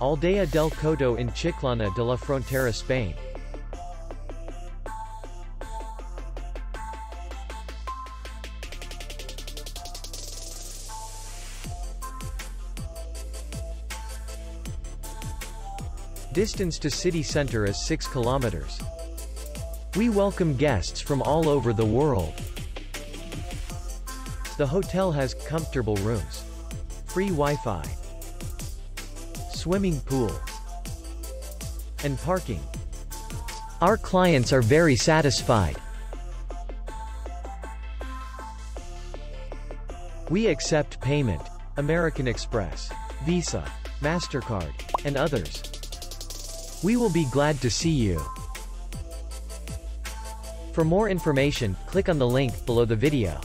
Aldea del Coto in Chiclana de la Frontera Spain. Distance to city center is 6 kilometers. We welcome guests from all over the world. The hotel has comfortable rooms, free Wi-Fi, swimming pool, and parking. Our clients are very satisfied. We accept payment, American Express, Visa, MasterCard, and others. We will be glad to see you. For more information, click on the link below the video.